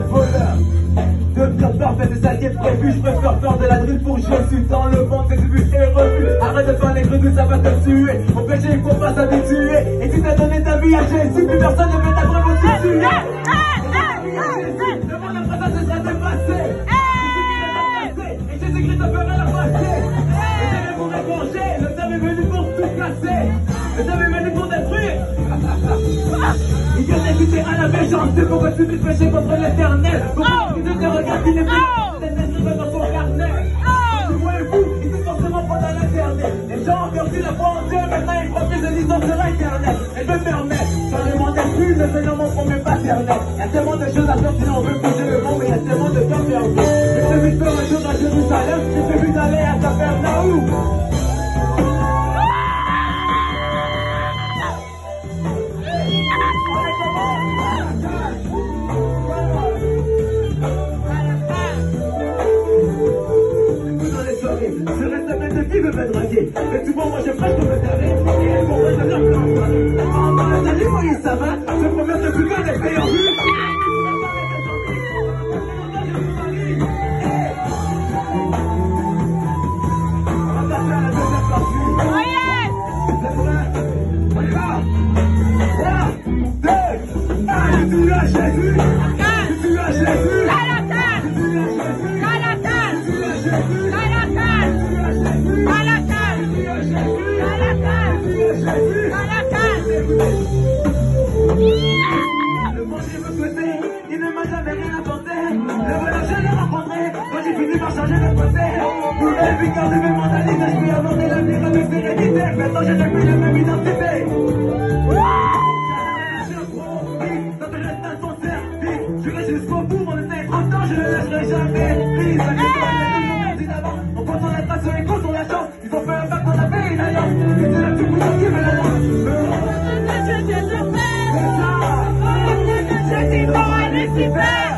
de bonheur. De pire peur, fais de saleté prévu, je préfère faire de la drill pour que je suis dans le ventre, c'est début et refus. Arrête de faire les grenouilles, ça va te tuer. Au péché, il faut pas s'habituer. Et tu t'as donné ta vie à Jésus, plus personne ne met ta au-dessus. À la méchanceté pourquoi tu vis péché contre l'éternel. Pourquoi tu te regardes, il est plus dans son carnet. Tu vois un fou, il dit forcément pendant l'éternel. Les gens ont perdu la foi en Dieu, maintenant ils croient que je lis sur internet. Et me dans le monde esprit, le Seigneur m'en promet pas éternel. Il y a tellement de choses à faire si on veut bouger le monde, mais il y a tellement de temps perdu. Je t'ai vu faire un jour à Jérusalem, t'ai vu d'aller à Capernaum. Vois, moi j'ai presque me tarer. Et elle pour de leur plan. En dans les années, voyez ça va. Je de plus des pays en vue. Jésus, tu as Jésus, Le bon Dieu me il ne m'a jamais rien apporté. Le je quand j'ai fini par changer de côté. Mes mentalités, je puis aborder. Maintenant, je. Quand tu restes insincère, je vais jusqu'au bout, mon autant je ne lâcherai jamais. Avec.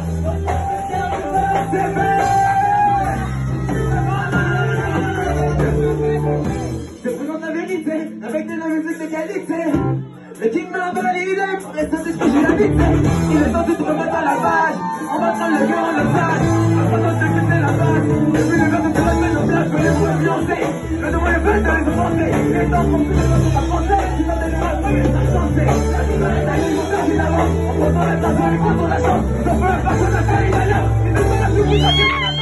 Le m'a que. Il est temps de te remettre à la base. On va prendre le cœur en que c'est la base. Et puis le gars de la semaine, on place, je vais vous ambiancer. Le devant est fait de les temps que les gens 在黑夜里我遍体鳞伤我躲在角落里孤独难受我的腐烂发臭的香水味道你的香味道是迷人的